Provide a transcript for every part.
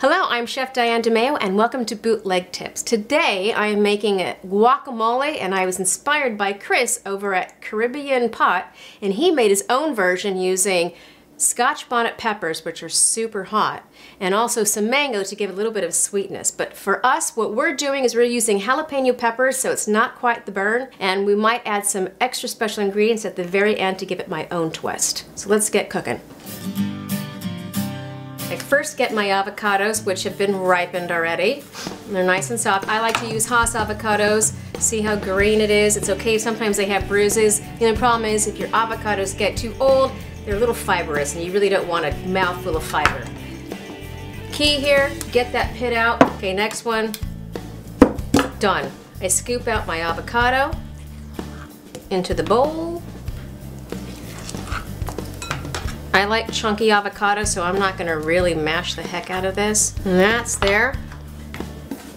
Hello, I'm Chef Diane DeMayo and welcome to Bootleg Tips. Today I am making a guacamole and I was inspired by Chris over at Caribbean Pot and he made his own version using scotch bonnet peppers which are super hot and also some mango to give a little bit of sweetness but for us what we're doing is we're using jalapeno peppers so it's not quite the burn and we might add some extra special ingredients at the very end to give it my own twist. So let's get cooking. I first get my avocados, which have been ripened already. They're nice and soft. I like to use Hass avocados. See how green it is? It's okay, sometimes they have bruises. The only problem is if your avocados get too old, they're a little fibrous and you really don't want a mouthful of fiber. Key here, get that pit out. Okay, next one, done. I scoop out my avocado into the bowl. I like chunky avocado, so I'm not gonna really mash the heck out of this. And that's there.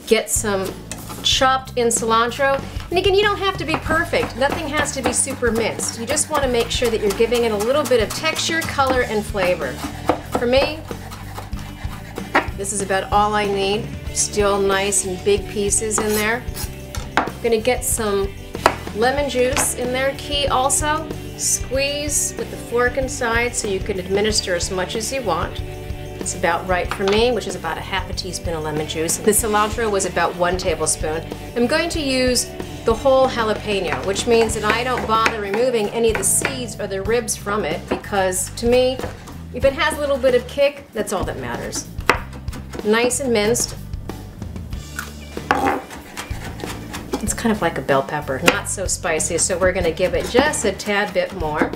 Get some chopped in cilantro. And again, you don't have to be perfect. Nothing has to be super minced. You just wanna make sure that you're giving it a little bit of texture, color, and flavor. For me, this is about all I need. Still nice and big pieces in there. I'm gonna get some lemon juice in there. Key also, Squeeze with the fork inside so you can administer as much as you want. It's about right for me, which is about a half a teaspoon of lemon juice. The cilantro was about one tablespoon. I'm going to use the whole jalapeno, which means that I don't bother removing any of the seeds or the ribs from it because to me, if it has a little bit of kick, that's all that matters. Nice and minced, It's kind of like a bell pepper, not so spicy, so we're gonna give it just a tad bit more.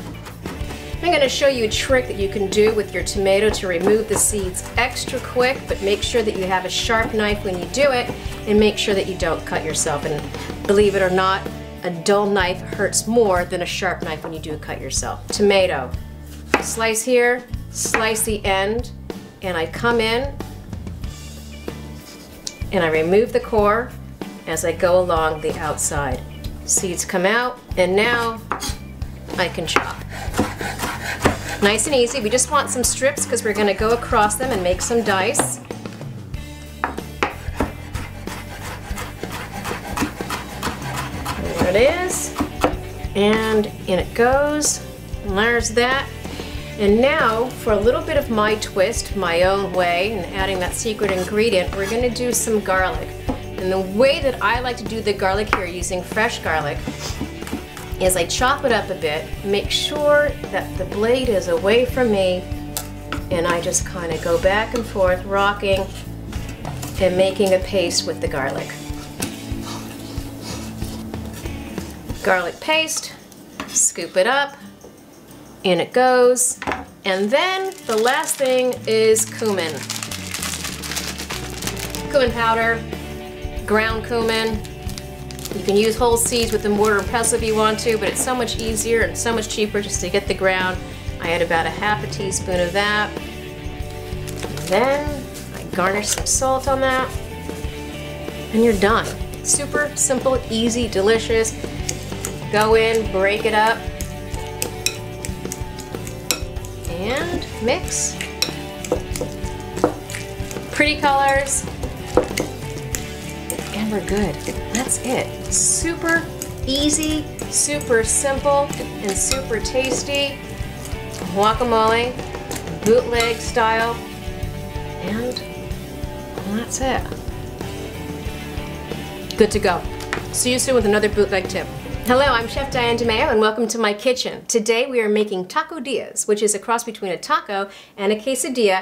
I'm gonna show you a trick that you can do with your tomato to remove the seeds extra quick, but make sure that you have a sharp knife when you do it, and make sure that you don't cut yourself. And believe it or not, a dull knife hurts more than a sharp knife when you do cut yourself. Tomato. Slice here, slice the end, and I come in, and I remove the core, as I go along the outside. Seeds come out, and now I can chop. Nice and easy. We just want some strips because we're going to go across them and make some dice. There it is. And in it goes. And there's that. And now, for a little bit of my twist, my own way, and adding that secret ingredient, we're going to do some garlic. And the way that I like to do the garlic here using fresh garlic is I chop it up a bit, make sure that the blade is away from me, and I just kind of go back and forth, rocking and making a paste with the garlic. Garlic paste, scoop it up, in it goes, and then the last thing is cumin. Cumin powder, ground cumin. You can use whole seeds with the mortar and pestle if you want to, but it's so much easier and so much cheaper just to get the ground. I add about a half a teaspoon of that. Then I garnish some salt on that. And you're done. Super simple, easy, delicious. Go in, break it up, and mix. Pretty colors, we're good. That's it. Super easy, super simple, and super tasty guacamole, bootleg style, and that's it. Good to go. See you soon with another bootleg tip. Hello, I'm Chef Diane DeMayo and welcome to my kitchen. Today we are making taco dias, which is a cross between a taco and a quesadilla